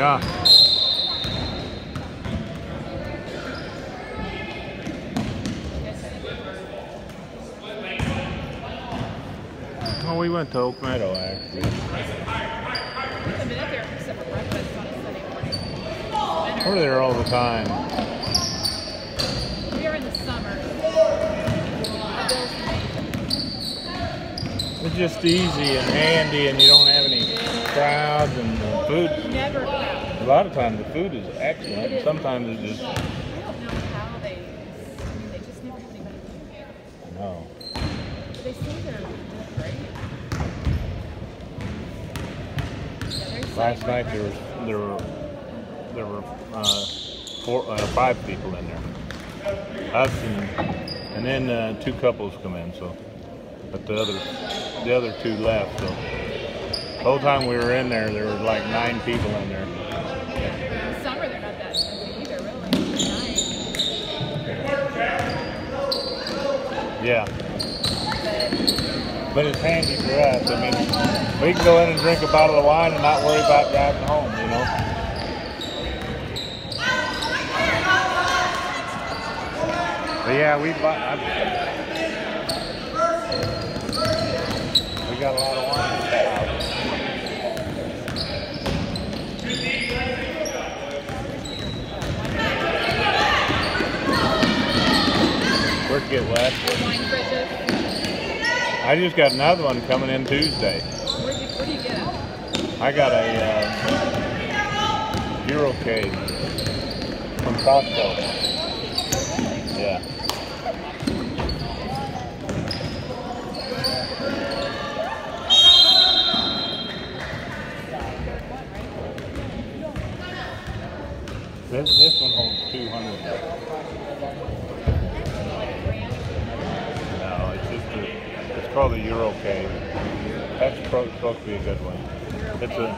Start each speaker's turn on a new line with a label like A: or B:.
A: Yeah. Oh, we went to Oak Meadow actually.
B: I've been up there except for breakfast on a Sunday morning.
A: We're there all the time.
B: We are in the summer.
A: It's just easy and handy, and you don't have any crowds, and the food. A lot of times the food is excellent. and Sometimes it's just
B: I don't know how they. I mean, they just never have anybody
A: no.
B: But they say they're doing great. Yeah,
A: Last night there was there were there were uh, four uh, five people in there. Us and and then uh, two couples come in. So, but the other the other two left. So, the whole time we were in there, there were like nine people in there.
B: In summer, they're not that either, really.
A: Yeah,
B: But
A: but it's handy for us. I mean, we can go in and drink a bottle of wine and not worry about driving home. You know. But yeah, we bought. I, we got a lot of wine in the house. Where'd it get wet?
B: wine fridges.
A: I just got another one coming in Tuesday.
B: You, do you get?
A: I got a uh, Euro cave from Costco. Yeah. This, this one holds 200. No, it's just a Euro. That's pro- supposed to be a good one. It's a